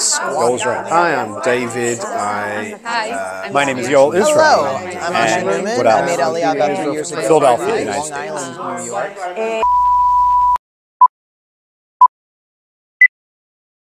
Squad. Hi, I'm David. I, Hi, uh, My name is Sophia. Yoel Israel. Hello, I'm Asher And Newman. what I else? made Aliyah about three years ago Philadelphia, from United Long States. Island, New York.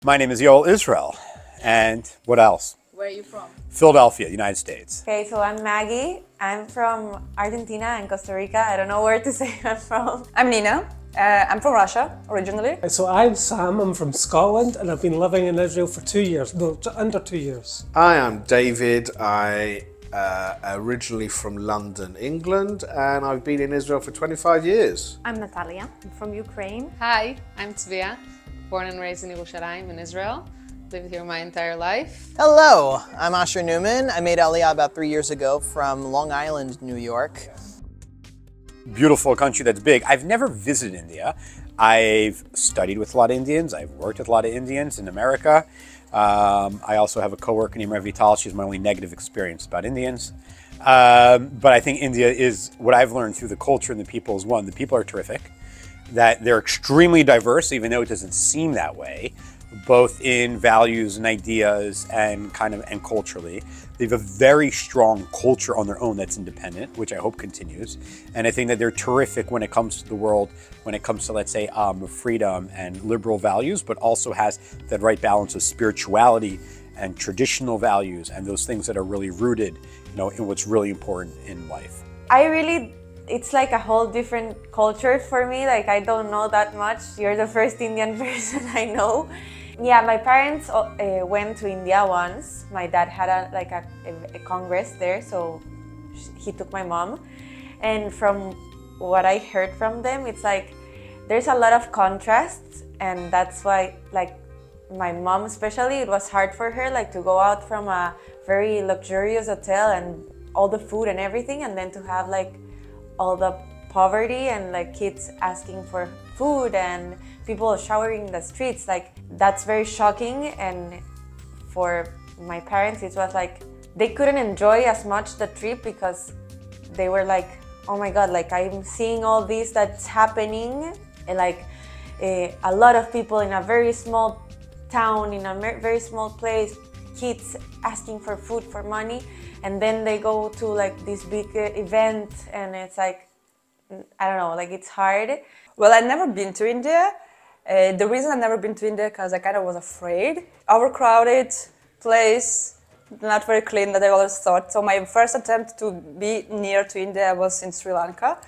My name is Yoel Israel. And what else? Where are you from? Philadelphia, United States. Okay, so I'm Maggie. I'm from Argentina and Costa Rica. I don't know where to say I'm from. I'm Nina. Uh, I'm from Russia originally. So I'm Sam, I'm from Scotland and I've been living in Israel for two years, no, under two years. I'm David. I uh, originally from London, England, and I've been in Israel for 25 years. I'm Natalia. I'm from Ukraine. Hi, I'm Tzvia. Born and raised in Yerushalayim in Israel. Lived here my entire life. Hello, I'm Asher Newman. I made Aliyah about three years ago from Long Island, New York. Beautiful country that's big. I've never visited India. I've studied with a lot of Indians. I've worked with a lot of Indians in America. Um, I also have a coworker named Revital. She's my only negative experience about Indians. Um, but I think India is what I've learned through the culture and the people is one, the people are terrific, that they're extremely diverse, even though it doesn't seem that way, both in values and ideas and kind of and culturally. They have a very strong culture on their own that's independent, which I hope continues. And I think that they're terrific when it comes to the world, when it comes to, let's say, um, freedom and liberal values, but also has that right balance of spirituality and traditional values and those things that are really rooted, you know, in what's really important in life. I really, it's like a whole different culture for me. Like, I don't know that much. You're the first Indian person I know. Yeah, my parents uh, went to India once. My dad had a like a, a congress there, so he took my mom. And from what I heard from them, it's like there's a lot of contrasts, and that's why like my mom especially, it was hard for her like to go out from a very luxurious hotel and all the food and everything, and then to have like all the poverty and like kids asking for food and people showering in the streets like that's very shocking. And for my parents it was like they couldn't enjoy as much the trip because they were like oh my god like i'm seeing all this that's happening. And like eh, a lot of people in a very small town in a very small place kids asking for food for money. And then they go to like this big uh, event and it's like i don't know like it's hard. Well, I've never been to India. Uh, the reason I've never been to India because I kind of was afraid. Overcrowded place, not very clean that I always thought. So my first attempt to be near to India was in Sri Lanka,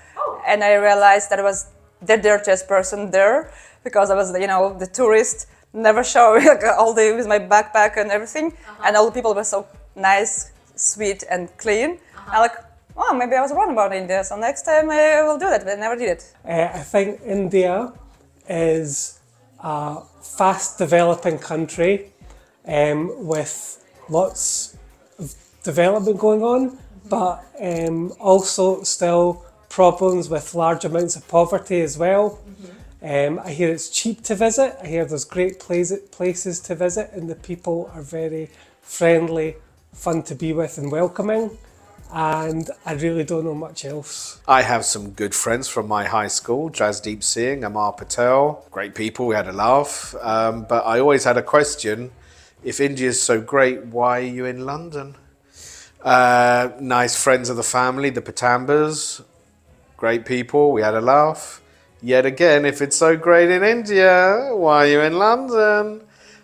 and I realized that I was the dirtiest person there because I was, you know, the tourist, never showing like, all day with my backpack and everything, and all the people were so nice, sweet, and clean. I like. Oh, maybe I was wrong about India. So next time I will do that, but I never did it. Uh, I think India is a fast developing country um, with lots of development going on, but um, also still problems with large amounts of poverty as well. Um, I hear it's cheap to visit. I hear there's great place, places to visit, and the people are very friendly, fun to be with, and welcoming. And I really don't know much else. I have some good friends from my high school, Jasdeep Singh, Amar Patel. Great people, we had a laugh. Um, but I always had a question if India is so great, why are you in London? Uh, nice friends of the family, the Patambas. Great people, we had a laugh. Yet again, if it's so great in India, why are you in London?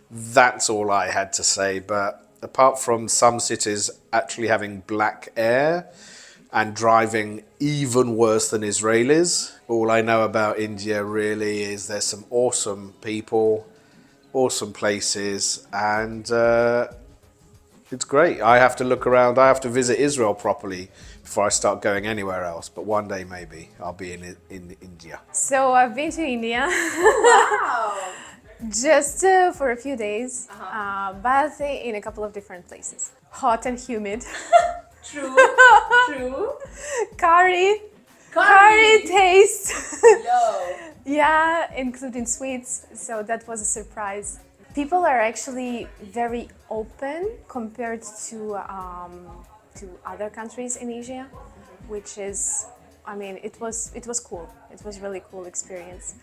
That's all I had to say. But apart from some cities actually having black air and driving even worse than Israelis, all I know about India really is there's some awesome people, awesome places, and uh, it's great. I have to look around, I have to visit Israel properly before I start going anywhere else. But one day maybe I'll be in, in India. So I've been to India. Just uh, for a few days, uh, but in a couple of different places. Hot and humid. True, true. curry. Curry taste. yeah, including sweets. So that was a surprise. People are actually very open compared to um, to other countries in Asia, which is, I mean, it was it was cool. It was really cool experience.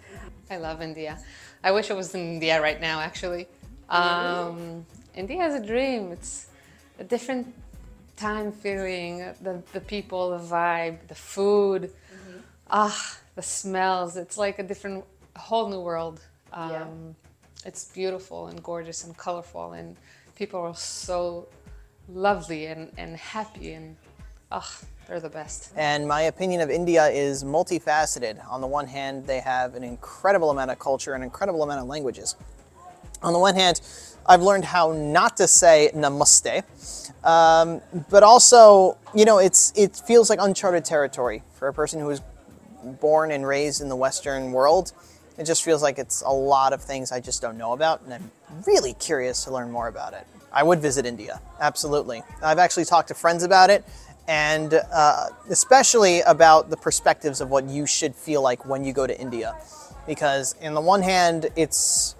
I love India. I wish I was in India right now, actually. Um, India is a dream. It's a different time feeling, the, the people, the vibe, the food, ah, the smells. It's like a different, a whole new world. Um, It's beautiful and gorgeous and colorful, and people are so lovely and, and happy, and ah, they're the best. And my opinion of India is multifaceted. On the one hand, they have an incredible amount of culture, an incredible amount of languages. On the one hand, I've learned how not to say namaste, um, but also, you know, it's it feels like uncharted territory for a person who was born and raised in the Western world. It just feels like it's a lot of things I just don't know about, and I'm really curious to learn more about it. I would visit India, absolutely. I've actually talked to friends about it, and uh, especially about the perspectives of what you should feel like when you go to India, because in the one hand, it's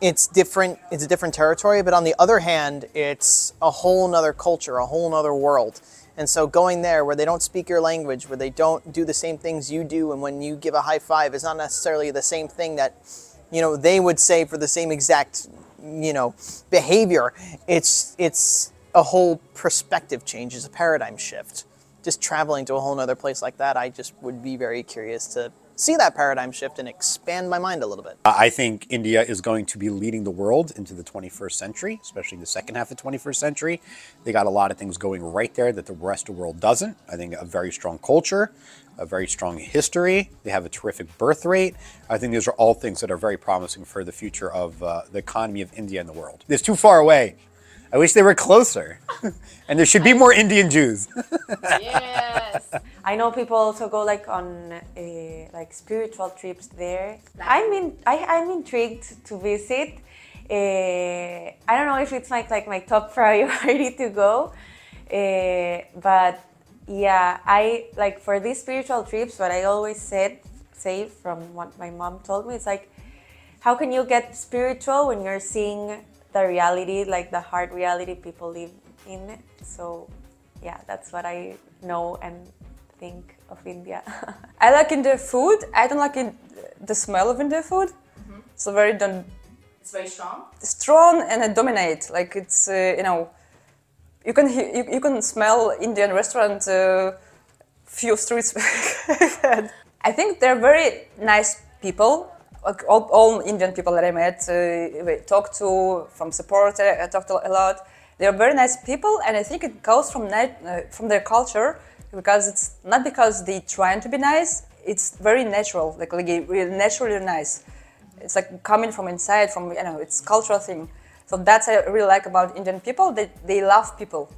it's different it's a different territory but on the other hand it's a whole nother culture a whole nother world. And so going there where they don't speak your language where they don't do the same things you do and when you give a high five is not necessarily the same thing that you know they would say for the same exact you know behavior. It's it's a whole perspective change it's a paradigm shift just traveling to a whole nother place like that i just would be very curious to see that paradigm shift and expand my mind a little bit I think India is going to be leading the world into the 21st century, especially the second half of the 21st century. They got a lot of things going right there that the rest of the world doesn't. I think a very strong culture, a very strong history. They have a terrific birth rate. I think these are all things that are very promising for the future of uh, the economy of India and the world. It's too far away. I wish they were closer. and there should be more Indian Jews. yes. I know people also go like on a, like spiritual trips there. I mean, I, I'm intrigued to visit. Uh, I don't know if it's like like my top priority to go, uh, but yeah, I like for these spiritual trips. What I always said, say from what my mom told me, it's like, how can you get spiritual when you're seeing the reality, like the hard reality people live in? So yeah, that's what I know and think of India. I like Indian food. I don't like in, the smell of Indian food. It's very dom- It's very strong. strong and it dominate. Like it's uh, you know, you can you, you can smell Indian restaurant uh, few streets ahead. I think they're very nice people. Like all, all Indian people that I met, uh, we talked to from support, I talked to a lot. They're very nice people, and I think it goes from nat- uh, from their culture because it's not because they trying to be nice. It's very natural, like, like really naturally nice. It's like coming from inside, from you know, it's cultural thing. So that's what I really like about Indian people. They they love people.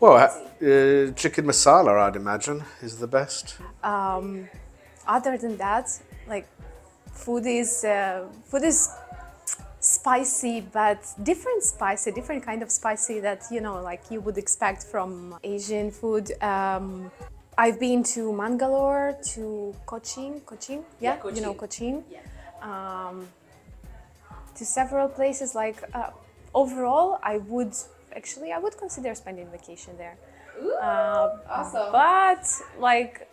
Well, uh, uh, chicken masala, I'd imagine, is the best. Um, other than that, like food is uh, food is spicy, but different spicy, different kind of spicy that you know, like you would expect from Asian food. Um, I've been to Mangalore, to Cochin, Cochin, yeah, you know Cochin. Um, to several places. Like uh, overall, I would actually I would consider spending vacation there. Uh, awesome. But like,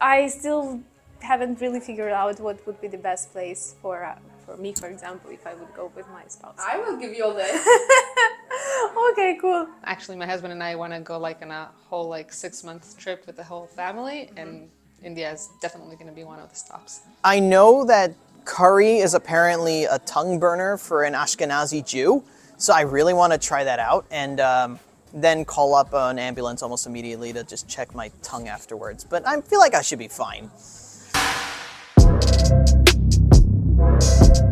I still haven't really figured out what would be the best place for uh, for me, for example, if I would go with my spouse. I will give you a list. okay, cool. Actually, my husband and I want to go like on a whole like six month trip with the whole family, and India is definitely going to be one of the stops. I know that curry is apparently a tongue burner for an Ashkenazi Jew, so I really want to try that out and um, then call up an ambulance almost immediately to just check my tongue afterwards. But I feel like I should be fine. Thank